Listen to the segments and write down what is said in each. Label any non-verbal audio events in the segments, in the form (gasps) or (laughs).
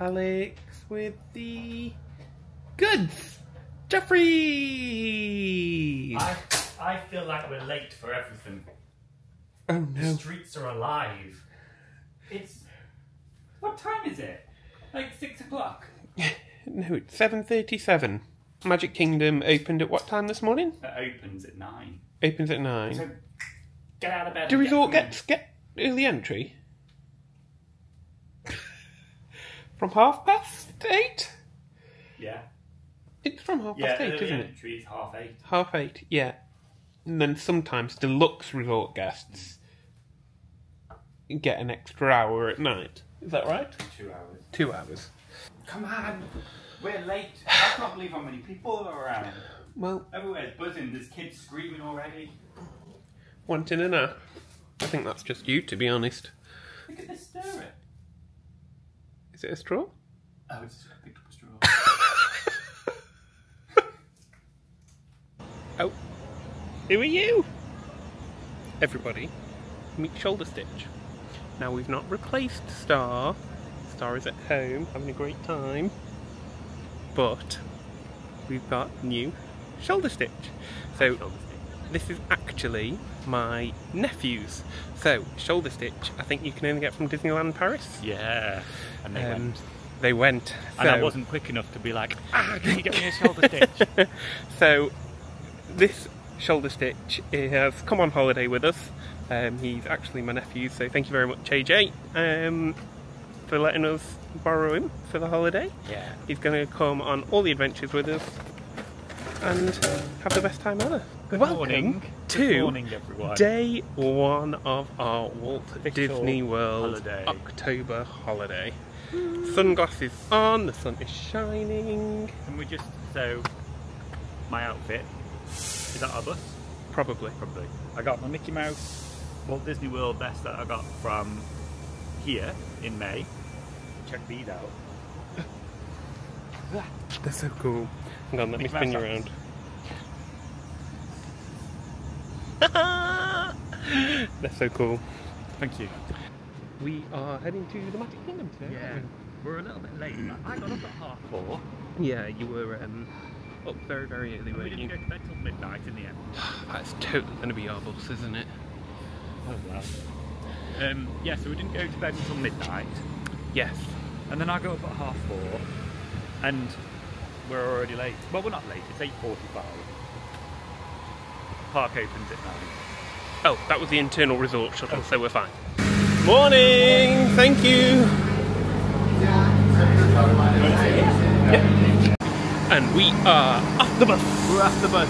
Alex with the goods. Joffrey! I, I feel like we're late for everything. Oh no. The streets are alive. It's. What time is it? Like six o'clock. (laughs) No, it's 7.37. Magic Kingdom opened at what time this morning? It opens at nine. Opens at 9. So get out of bed. Do resort get gets get early entry? From half past eight? Yeah. It's from half Yeah. past eight, isn't it? is half eight. Half eight, yeah. And then sometimes deluxe resort guests get an extra hour at night. Is that right? Two hours. Two hours. Come on, we're late. I can't believe how many people are around. Well, Everywhere's buzzing. There's kids screaming already. wanting a nap. I think that's just you, to be honest. Look at this stirrer. Is it a straw? Oh, it's I picked up a straw. (laughs) Oh, who are you? Everybody, meet Shoulder Stitch. Now we've not replaced Star. Star is at home having a great time, but we've got new Shoulder Stitch. So this is actually my nephew's. So Shoulder Stitch, I think you can only get from Disneyland Paris. yeah. And they Um, went. They went. And I wasn't quick enough to be like, ah, can you get me a shoulder (laughs) stitch? so this shoulder stitch has come on holiday with us. Um, he's actually my nephew, so thank you very much, AJ, um, for letting us borrow him for the holiday. Yeah. He's going to come on all the adventures with us and have the best time ever. Good Welcome morning. to Good morning, everyone. day one of our Walt Disney World holiday. October holiday. Sunglasses on, the sun is shining. Can we just so my outfit is that our bus? Probably. Probably. I got my Mickey Mouse Walt Disney World vest that I got from here in May. Check these out. (laughs) They're so cool. Hang on, let me spin Mouse you around. (laughs) They're so cool. Thank you. We are heading to the Magic Kingdom today. aren't We're a little bit late. I got up at half four. Yeah, you were um, up very, very early, We didn't go to bed till midnight in the end. (sighs) That's totally going to be our bus, isn't it? Oh well. Um, yeah, so we didn't go to bed until midnight. Yes. And then I got up at half four, and we're already late. Well, we're not late. It's eight forty-five. Park opens at nine. Oh, that was the internal resort shuttle, oh. so we're fine. Morning! Thank you! Yeah. And we are off the bus. We're off the bus.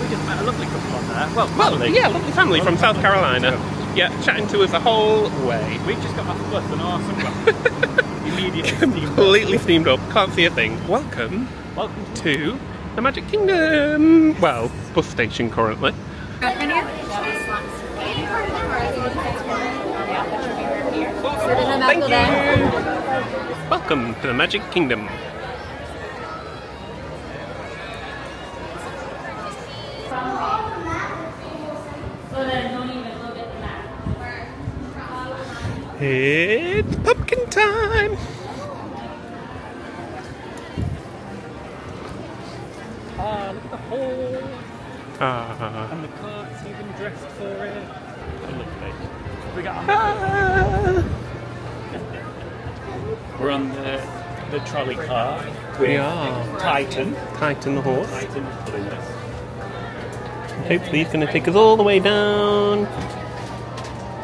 We just met a lovely couple on there. Well, Well, family. yeah, lovely family from South Carolina. Yeah, chatting to us the whole way. We've just got off the bus and sunglasses (laughs) immediately steamed up. Completely steamed up, can't see a thing. Welcome Welcome to to the Magic Kingdom! Well, bus station currently. Thank you! Welcome to the Magic Kingdom. It's pumpkin time! Ah, look at the hall. Ah. And the cart's even dressed for it. Oh, lovely. We got Ah. We're on the, the trolley car. We are. Titan. Tighten the horse. Titan is pulling us. Hopefully, he's going to take us all the way down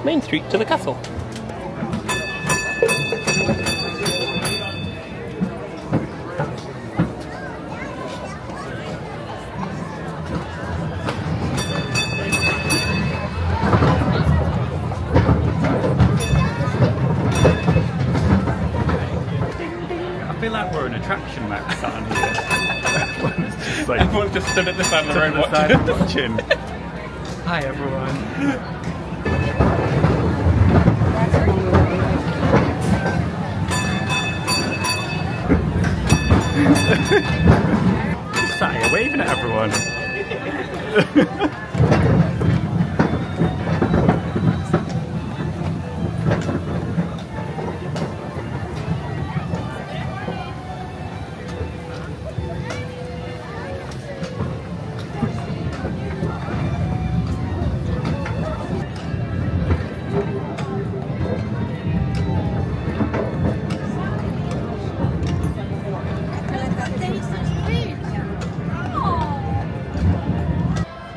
Main Street to the castle. Stood at the side of the road on the watching. watching. Hi, everyone. Just sat here waving at everyone. (laughs)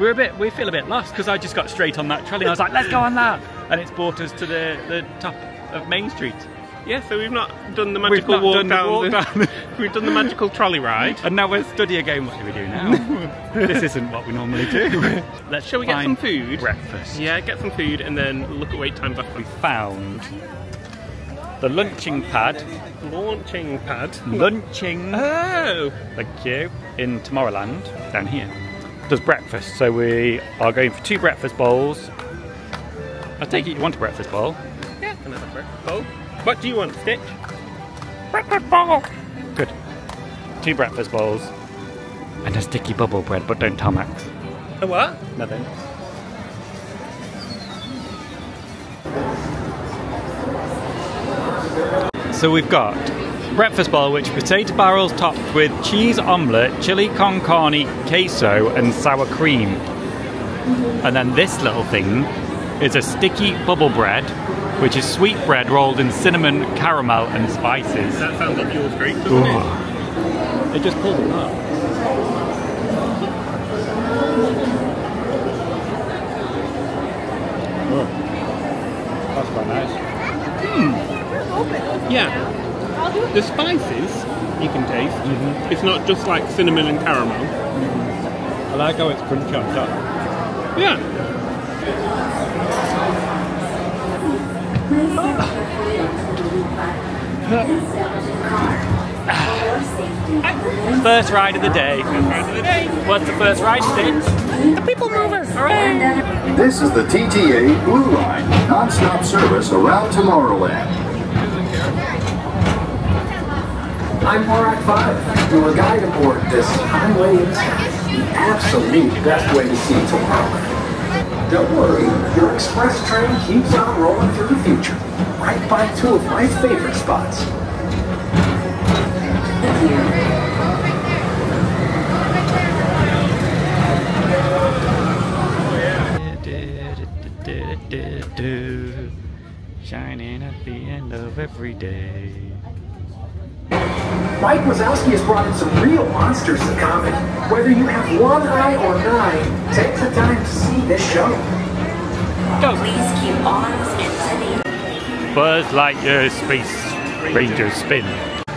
we're a bit, we feel a bit lost because I just got straight on that trolley. and I was like, let's go on that, and it's brought us to the the top of Main Street. Yeah, so we've not done the magical walk done the down. walk the- down. (laughs) we've done the magical trolley ride. And now we're studying again. What do we do now? (laughs) this isn't what we normally do. (laughs) Let's Shall we get some food? Breakfast. Yeah, get some food and then look at wait times after. We found the lunching pad. Launching pad. Lunching. Oh! Thank you. In Tomorrowland, down here, does breakfast. So we are going for two breakfast bowls. I take it you want a breakfast bowl. Yeah, another breakfast bowl. What do you want, Stitch? Breakfast bowl. Good. Two breakfast bowls and a sticky bubble bread, but don't tell Max. A what? Nothing. So we've got breakfast bowl, which potato barrels topped with cheese omelette, chili con carne, queso, and sour cream. And then this little thing is a sticky bubble bread, which is sweet bread rolled in cinnamon, caramel, and spices. That sounds like yours great, doesn't it? It just pulls apart. Oh, that's quite nice. Hmm. Yeah. The spices you can taste. Mm-hmm. It's not just like cinnamon and caramel. Mm-hmm. I like how it's crunchy on top. Yeah. (sighs) First ride of the day. What's the first ride, Stitch? The people mover. Hooray! This is the TTA Blue Line, non-stop service around Tomorrowland. I'm Borak 5, your guide aboard this highway time, the absolute best way to see tomorrow. Don't worry, your express train keeps on rolling through the future, right by two of my favorite spots. Shining at the end of every day. Mike Wazowski has brought in some real monsters to comedy. Whether you have one eye or nine, take the time to see this show. Please keep arms and steady. Buzz Lightyear Space Ranger Spin.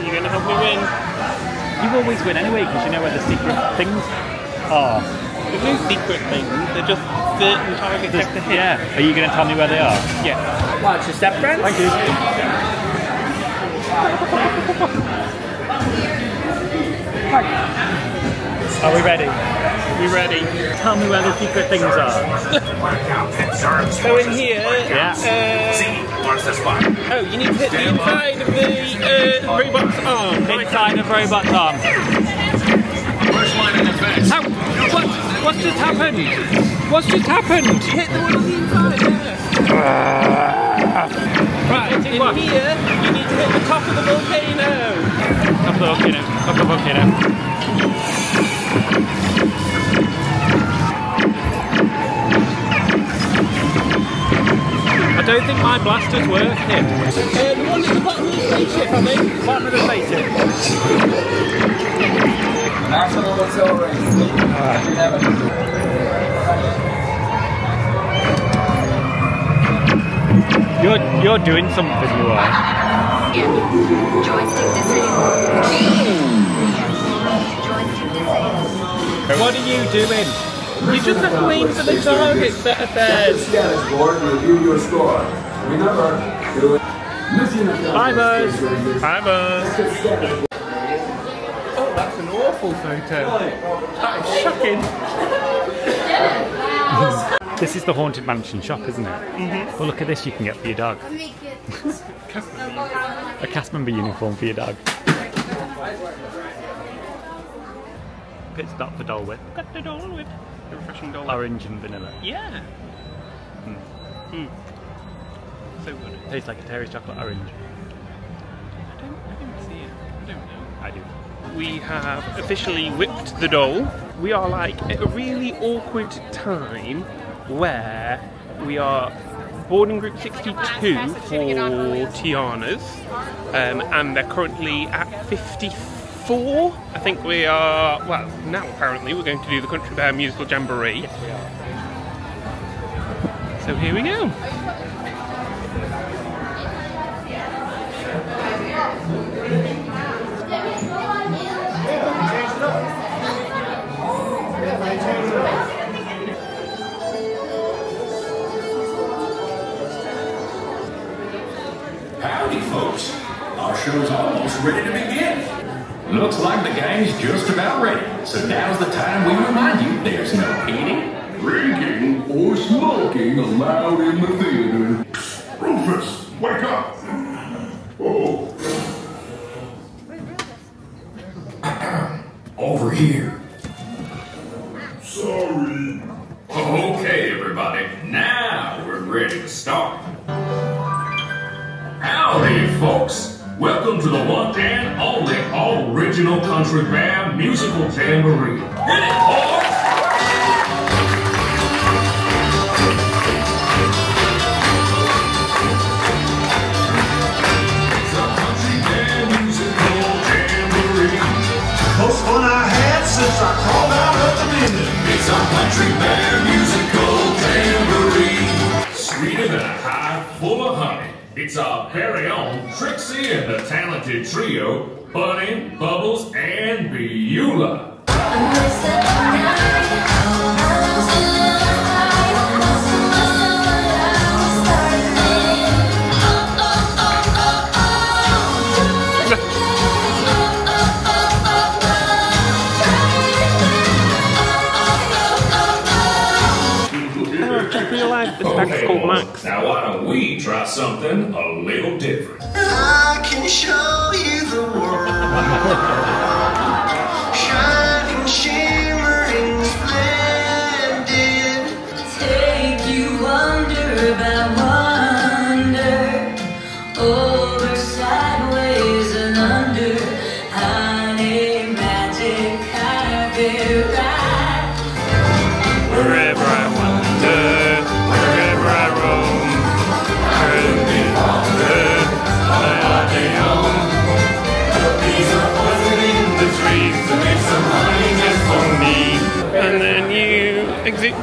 You're gonna help me win. You always win anyway because you know where the secret things are. There's no secret things. They're just certain targets you have to hit. Yeah. Are you going to tell me where they are? Yeah. Watch your step friends. Thank you. (laughs) Are we ready? We ready? Tell me where the secret things are. So in here, Yeah. uh, oh, you need to hit the inside of the uh, robot's arm. Right Inside of Robot's arm. How? What? What's just happened? What's just happened? Hit the one on the inside. Yeah. Right. In what? here, you need to hit the top of the volcano. Top of the volcano. Top of the volcano. I don't think my blaster's working. Uh, the one at the bottom of the spaceship, I think. Bottom of the spaceship. You're you're doing something, you are. Joystick. Joystick disabled. What are you doing? You just have to aim for the targets that are there. Status board and review your score. Remember, do it. Bye, Buzz. Hi, Buzz. Oh, that's an awful photo. That is shocking. (laughs) This is the Haunted Mansion shop, isn't it? Mm-hmm. Well, look at this you can get for your dog. A cast member uniform for your dog. Pit stop for Dole Whip. Got the Dole Whip. The refreshing Dole Whip. Orange and vanilla. Yeah. Mm. So good. Tastes like a Terry's chocolate orange. I don't, I don't see it. I don't know. I do. We have officially whipped the doll. We are like at a really awkward time where we are boarding group 62 for Tiana's um, and they're currently at 54. I think we are. Well, now apparently we're going to do the Country Bear Musical Jamboree. Yes, we are. So here we go. Show's almost ready to begin. Looks like the gang's just about ready, so now's the time we remind you there's no eating, drinking, or smoking allowed in the theater. Try something a little different?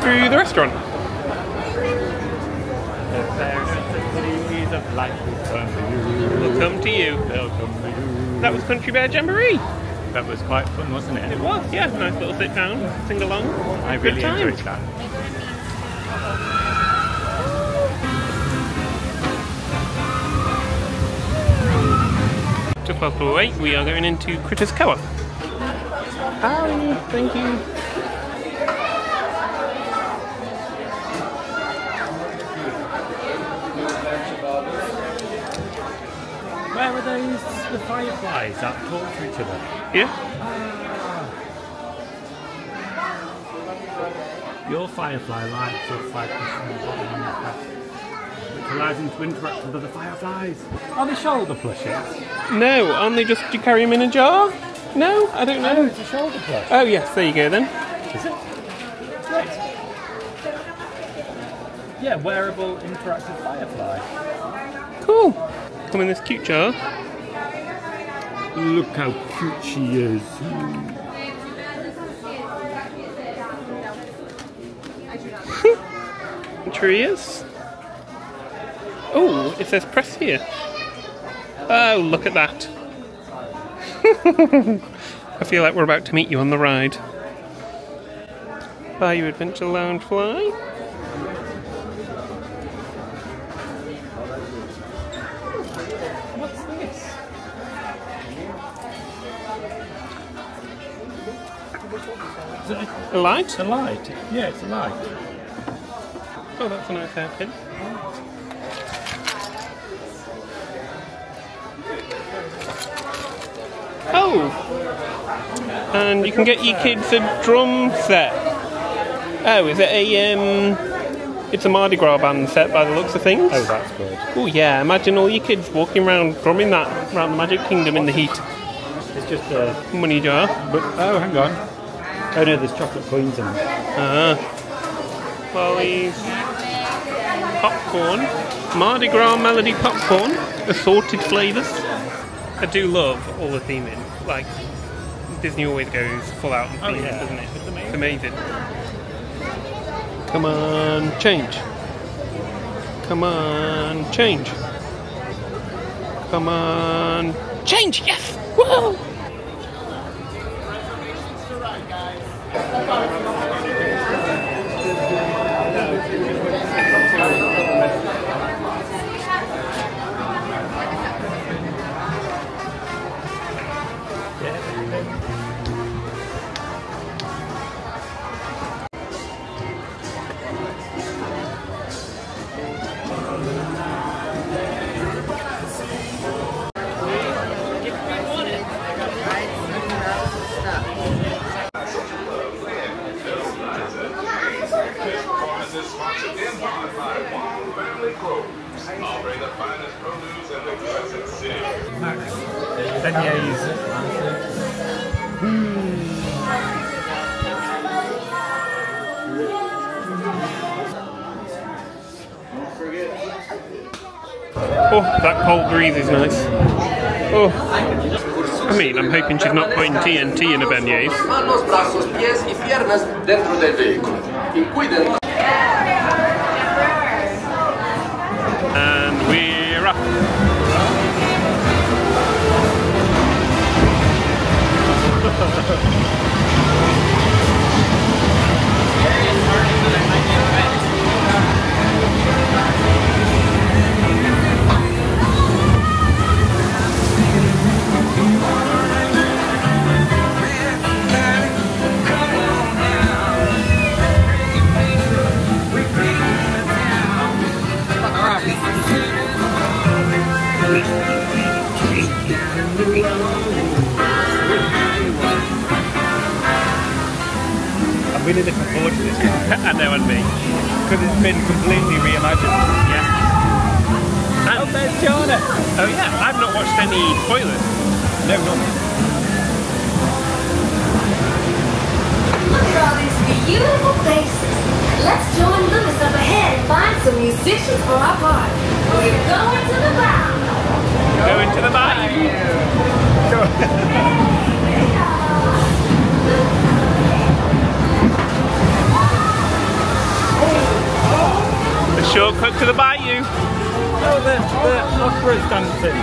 Through the restaurant. We'll come to you. That was Country Bear Jamboree. That was quite fun, wasn't it? It was, yeah. Nice little sit down, sing along. I Good really times. enjoyed that. Just whilst we wait, we are going into Critters Co-op. Hi, thank you. Where are those the fireflies that talk to each other? Yeah. Ah. Your firefly lights looks like this on the bottom of your head, which allows them to interact with other fireflies. Are they shoulder plushes? No, aren't they just you carry them in a jar? No, I don't Oh, know. it's a shoulder plush. Oh yes, there you go then. Is it? Right. Yeah, wearable interactive firefly. Cool. Come in this cute jar. Look how cute she is. (laughs) True he is. Oh, it says press here. Oh, look at that. (laughs) I feel like we're about to meet you on the ride. Bayou Adventure Loungefly. A light? a light? Yeah, it's a light. Oh, that's a nice hairpin. Oh! And you can get your kids a drum set. Oh, is it a, um... It's a Mardi Gras band set by the looks of things. Oh, that's good. Oh yeah, imagine all your kids walking around drumming that around the Magic Kingdom in the heat. It's just a. Money jar. But, oh, hang on. Oh no, there's chocolate coins in it. Ah. Lollies. Popcorn. Mardi Gras melody popcorn. Assorted flavours. I do love all the theming. Like, Disney always goes full out and Oh, theme, yeah. doesn't it? It's amazing. It's amazing. Come on, change. Come on, change. Come on, change. Yes. Whoa. Thank you. Oh, that cold breeze is nice. Oh. I mean, I'm hoping she's not putting TNT in a beignets. I'm really looking forward to this (laughs) I know and me. because it's been completely reimagined. Yeah. Oh, there's Joanna. Oh yeah, I've not watched any spoilers. No, not Look at all these beautiful faces. Let's join Louis up ahead and find some musicians for our party. We're going to the bar. Go into the bayou. The shortcut to the bayou. Oh, the, the opera's dancing.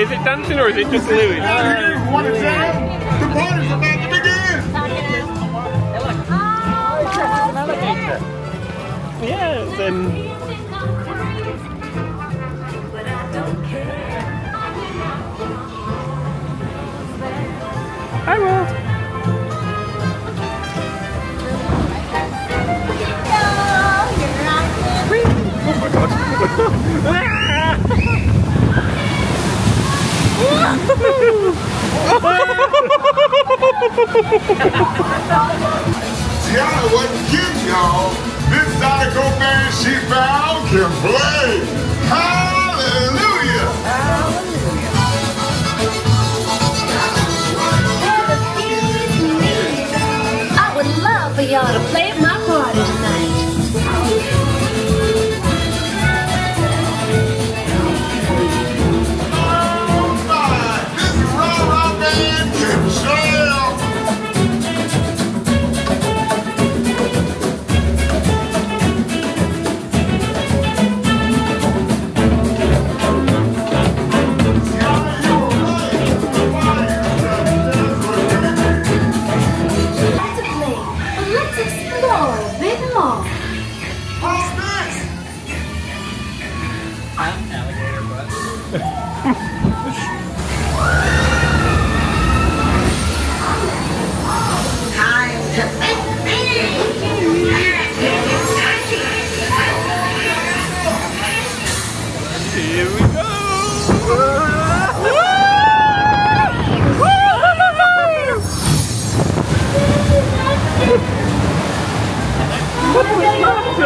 Is it dancing or is it just Louis? Want to jam? The party's about to begin. Yeah, then I will. Tiana wasn't kidding, y'all. This Zydeco band she found can play. Hallelujah.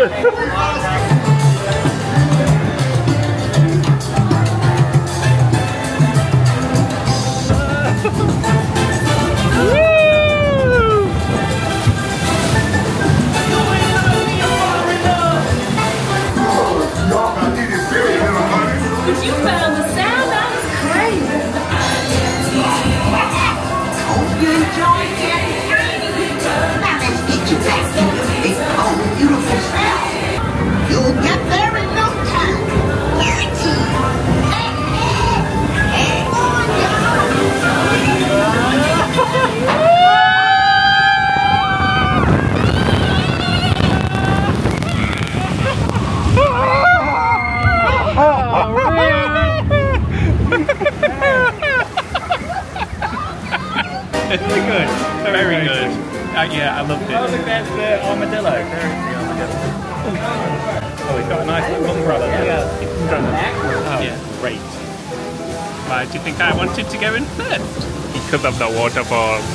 Good. (laughs) Because of the waterfall.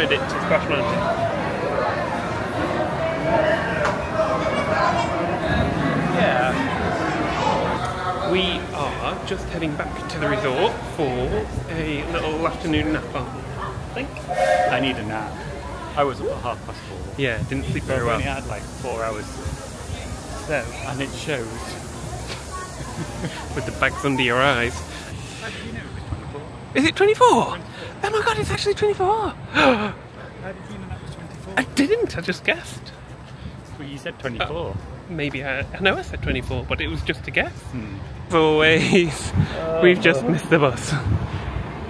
I think I it to Splash Mountain. Yeah. We are just heading back to the resort for a little afternoon nap. I think. I need a nap. I was up at half past four. Yeah, didn't sleep very well. only had like four hours, So, and it shows. (laughs) with the bags under your eyes. How did you know it was 24? Is it 24? Oh my god, it's actually 24! (gasps) I How did you know that was 24? didn't, I just guessed. Well, you said 24. Uh, maybe I, I know I said 24, but it was just a guess. Hmm. As always, (laughs) we've just missed the bus.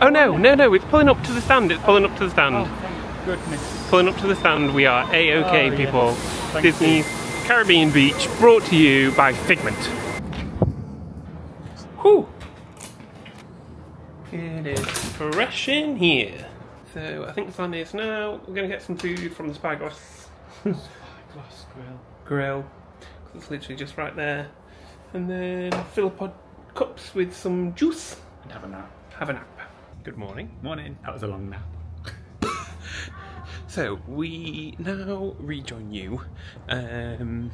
Oh no, no, no, it's pulling up to the stand, it's pulling up to the stand. Oh, thank goodness. Pulling up to the stand, we are A-OK Oh, people. Thank Disney's Caribbean Beach, brought to you by Figment. Whew! It is fresh in here. So I think the plan is now we're going to get some food from the Spyglass Glass grill. grill. 'cause it's literally just right there. And then fill up our cups with some juice. And have a nap. Have a nap. Good morning. Morning. That was a long nap. (laughs) So we now rejoin you. Um,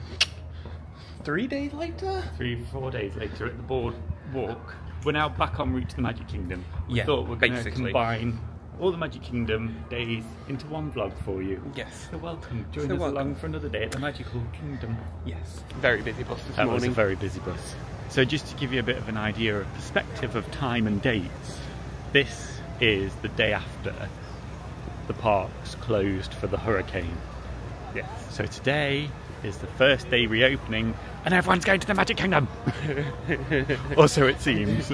three days later. Three, four days later at the board walk, we're now back en route to the Magic Kingdom. We Yeah, thought we're going to combine all the Magic Kingdom days into one vlog for you. Yes. So welcome. Join So us welcome. along for another day at the Magical Kingdom. Yes. Very busy bus this That was morning. a very busy bus. So just to give you a bit of an idea of perspective of time and dates, this is the day after the parks closed for the hurricane. Yes. So today is the first day reopening and everyone's going to the Magic Kingdom. (laughs) or so it seems.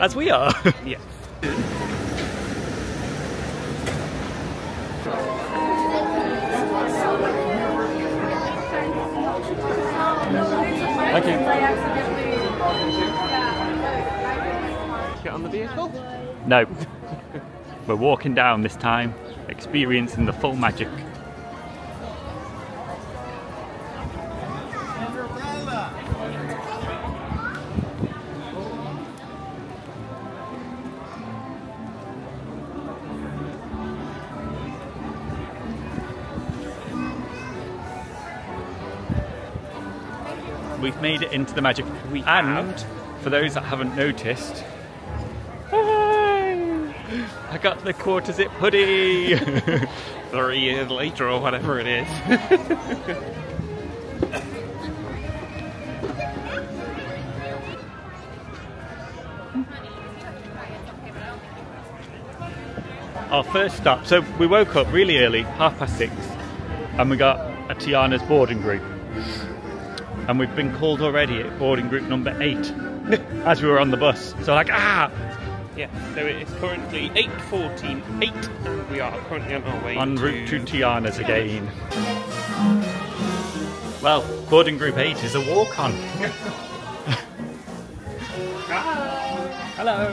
As we are. (laughs) Yes. okay. Get on the vehicle. No. (laughs) We're walking down this time, experiencing the full magic. We've made it into the magic. We and have. for those that haven't noticed, I got the quarter zip hoodie. (laughs) Three years later or whatever it is. (laughs) Our first stop. So we woke up really early, half past six, and we got a Tiana's boarding group. And we've been called already at boarding group number eight (laughs) as we were on the bus. So like, ah, yeah. So it is currently 8:14, 8, and we are currently on our way en to, route to Tiana's again. Well, boarding group eight is a walk on. (laughs) (laughs) Hello.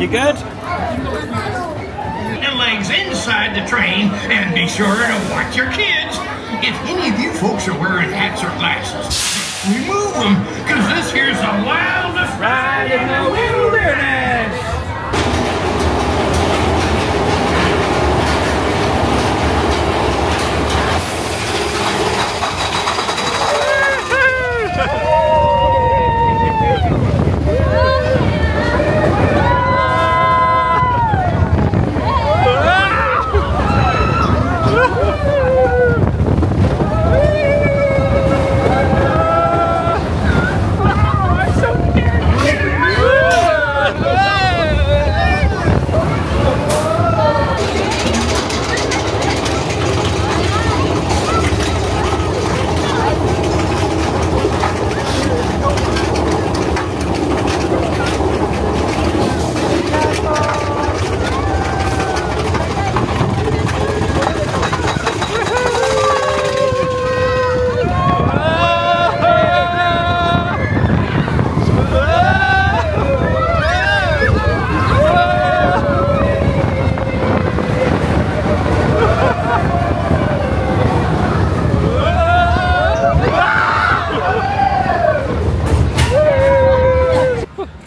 You good? and legs inside the train, and be sure to watch your kids. If any of you folks are wearing hats or glasses, remove them, because this here's the wildest ride in the wilderness.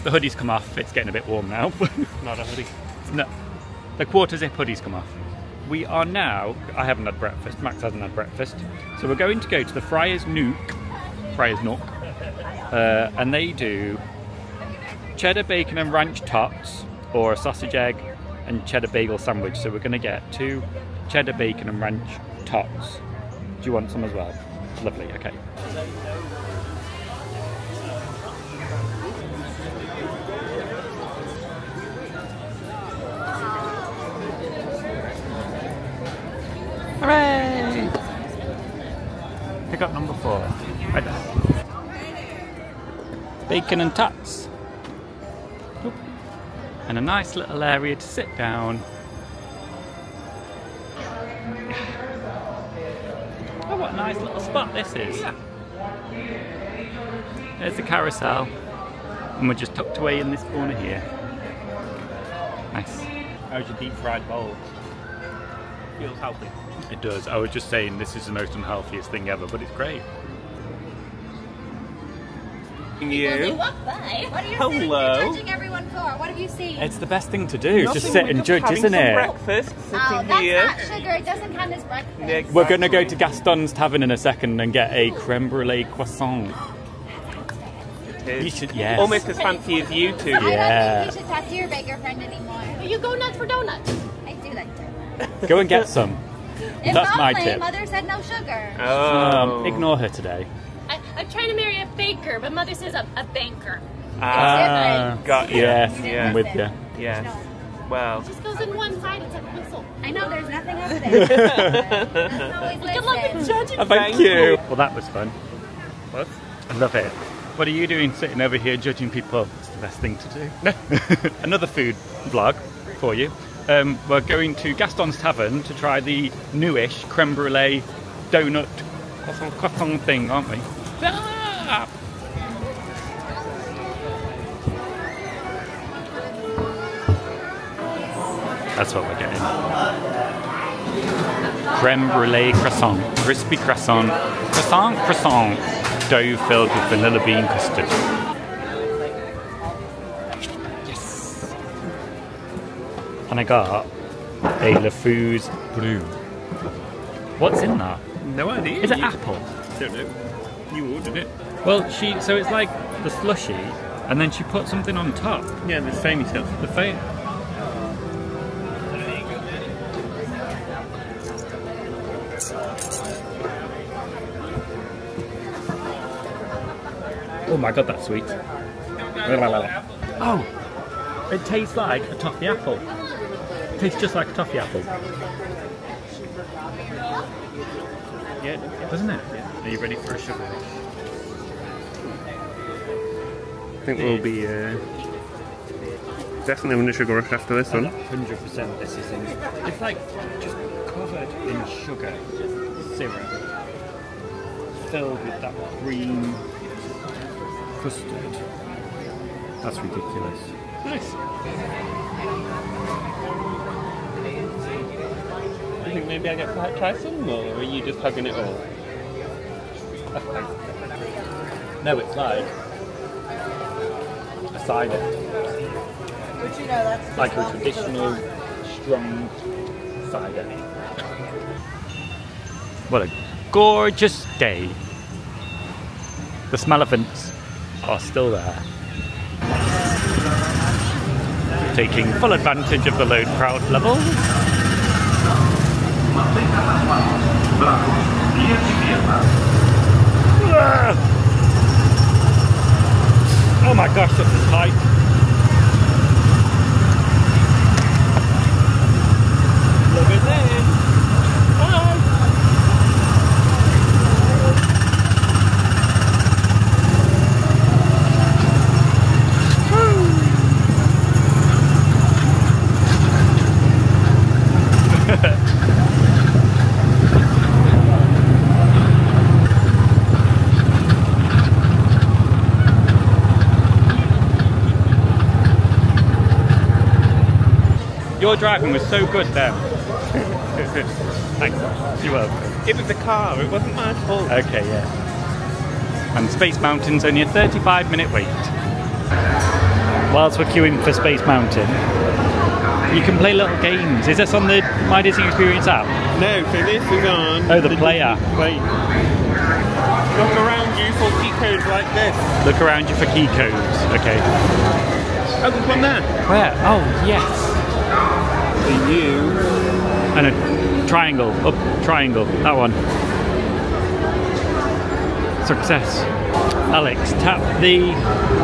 The hoodies come off. It's getting a bit warm now. (laughs) Not a hoodie. no, the quarter zip hoodies come off. We are now. I haven't had breakfast. Max hasn't had breakfast, so we're going to go to the Friars Nook. Friars Nook, uh, and they do cheddar bacon and ranch tots, or a sausage egg and cheddar bagel sandwich. So we're going to get two cheddar bacon and ranch tots. Do you want some as well? Lovely. Okay. Up number four. Right there. Bacon and tots. Oop. And a nice little area to sit down. Oh, what a nice little spot this is. There's the carousel. And we're just tucked away in this corner here. Nice. How's your deep fried bowl? Feels healthy. It does. I was just saying this is the most unhealthiest thing ever, but it's great. You. walk. What you Hello. sitting here judging everyone for? What have you seen? It's the best thing to do. Nothing, just sit and judge, having isn't some it? breakfast, sitting oh, that's here. not sugar. It doesn't count as breakfast. Yeah, We're going to go to Gaston's Tavern in a second and get a creme brulee croissant. (gasps) You should, yes. Almost as fancy as you two. I don't Yeah. think you should talk to your baker friend anymore. You go nuts for donuts. I do like to. Go and get some. If That's my only tip. Mother said no sugar. Oh. Um, ignore her today. I, I'm trying to marry a baker, but mother says a, a banker. Ah, got you. Yes, Yeah. I'm with you. Yes. Well. It just goes in one side. It's a whistle. I know there's nothing else there. (laughs) Good luck with judging. Oh, thank Thank you. you. Well, that was fun. What? I love it. What are you doing sitting over here judging people? It's the best thing to do. (laughs) (laughs) Another food vlog for you. Um, we're going to Gaston's Tavern to try the newish creme brulee donut croissant, thing, aren't we? Ah! That's what we're getting. Creme brulee croissant, crispy croissant, croissant, croissant, dough filled with vanilla bean custard. And I got a LeFou's Brew. What's in that? No idea. Is it You- apple? Don't know. You ordered it. Well, she so it's like the slushy, and then she put something on top. Yeah, the foamy stuff. The fa- Oh my god, that's sweet. Oh, it tastes like a toffee apple. It tastes just like a toffee apple, Yeah. doesn't it? Are you ready for a sugar rush? I think we'll be uh, definitely having a sugar rush after this one. Hundred percent. This is in. It's like just covered in sugar syrup, filled with that green custard. That's ridiculous. Nice. You think maybe I get to try some or are you just hugging it all? No, it's like a cider. But you know, that's Like a welcome to the traditional strong cider. What a gorgeous day. The Smelephants are still there. Taking full advantage of the load crowd level. Ah! Oh my gosh, this is Your driving was so good there. (laughs) Thanks. You're welcome. It was the car, it wasn't my fault. Okay, yeah. And Space Mountain's only a 35 minute wait. Whilst we're queuing for Space Mountain, you can play little games. Is this on the My Disney Experience app? No, so this is on. Oh, the Play app. Wait. Look around you for key codes like this. Look around you for key codes. Okay. Oh, there's one there. Where? Oh, yes. For you. And a triangle. Up, triangle. That one. Success. Alex, tap the.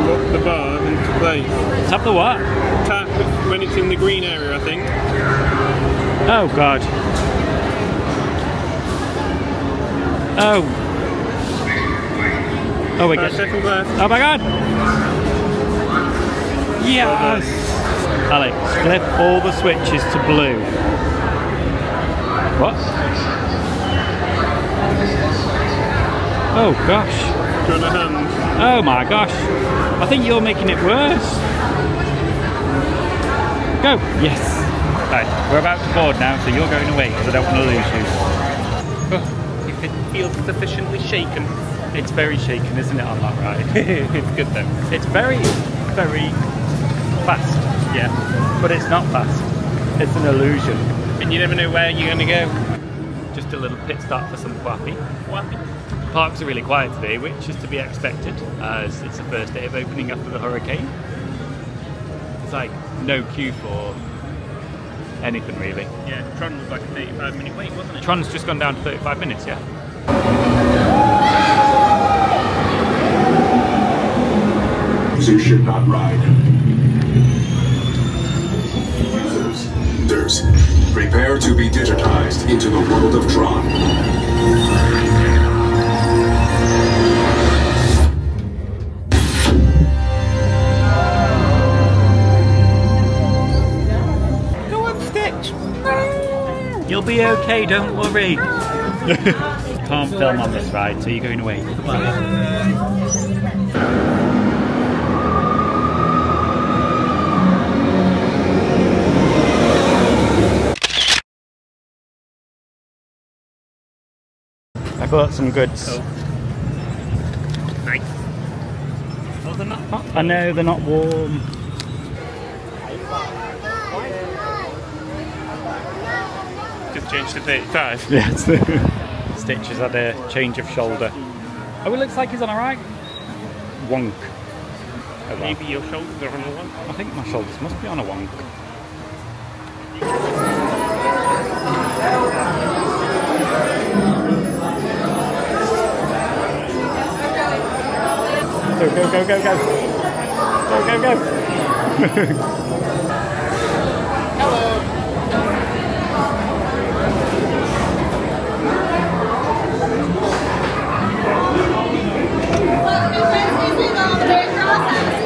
Look the bar into place. Tap the what? When it's in the green area, I think. Oh, God. Oh. Oh, we get. seconds left. Oh my god! Yes! Alex, flip all the switches to blue. What? Oh gosh. Do you want a hand? Oh my gosh. I think you're making it worse. Go! Yes! Right, we're about to board now, so you're going away because I don't want to lose you. Oh, if it feels sufficiently shaken. It's very shaken, isn't it, on that ride? it's good though. It's very, very fast. Yeah. But it's not fast. It's an illusion. And you never know where you're going to go. Just a little pit stop for some coffee. Parks are really quiet today, which is to be expected, as it's the first day of opening up after the hurricane. It's like no queue for anything really. Yeah, Tron was like a 35 minute wait, wasn't it? Tron's just gone down to 35 minutes, yeah? Users should not ride. Users, prepare to be digitized into the world of Tron. You'll be okay, don't worry. (laughs) Can't film on this ride, so you're going away. I bought some goods. Oh. Nice. Oh, they're not hot. I know they're not warm. Changed to 35. (laughs) Yes. Stitches had a change of shoulder. Oh, it looks like he's on a right. Wonk. Oh, well. Maybe your shoulders are on a one. I think my shoulders must be on a wonk. Go, go, go, go, go. Go, go, go. (laughs) Gracias.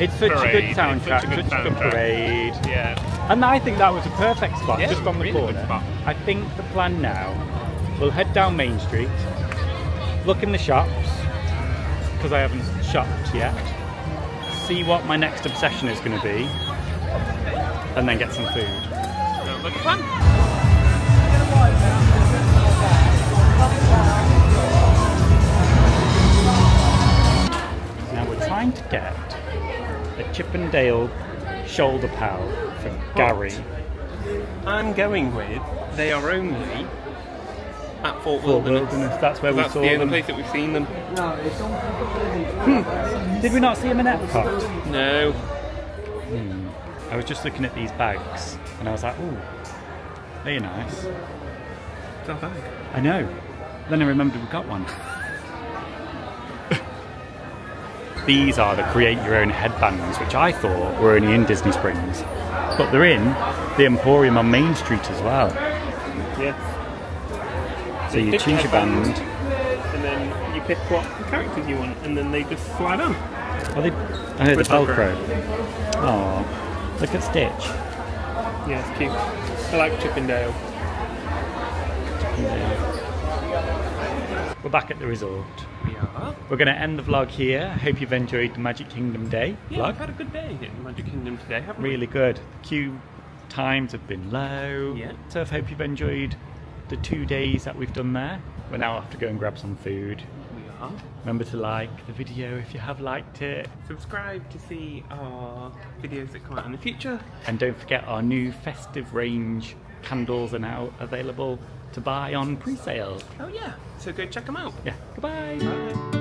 It's such parade. a good soundtrack, such a good, soundtrack. parade. Yeah. And I think that was a perfect spot, Yeah, just on the really corner. I think the plan now, we'll head down Main Street, look in the shops, because I haven't shopped yet, see what my next obsession is going to be, and then get some food. Sounds like a. Now we're trying to get a Chip 'n' Dale shoulder pal from Gary. I'm going with they are only at Fort, Fort Wilderness. Wilderness, that's where we That's saw the only them. place that we've seen them. Did we not see him in Epcot? No. Hmm. I was just looking at these bags and I was like, ooh, they're nice. It's not bad. I know. Then I remembered we got one. These are the create your own headbands, which I thought were only in Disney Springs. But they're in the Emporium on Main Street as well. Yes. So you pick choose your band. and then you pick what characters you want, and then they just slide on. Oh, they, I heard the Velcro. Oh, look at Stitch. Yeah, it's cute. I like Chip 'n' Dale. We're back at the resort. We are. We're going to end the vlog here. Hope you've enjoyed the Magic Kingdom Day Yeah, vlog. we've had a good day in Magic Kingdom today, haven't Really good. The queue times have been low. Yeah. So I hope you've enjoyed the two days that we've done there. We're now off to go and grab some food. we? We are. Remember to like the video if you have liked it. Subscribe to see our videos that come out in the future. And don't forget our new festive range candles are now available to buy on pre-sale. Oh yeah, so go check them out. Yeah. Goodbye. Bye.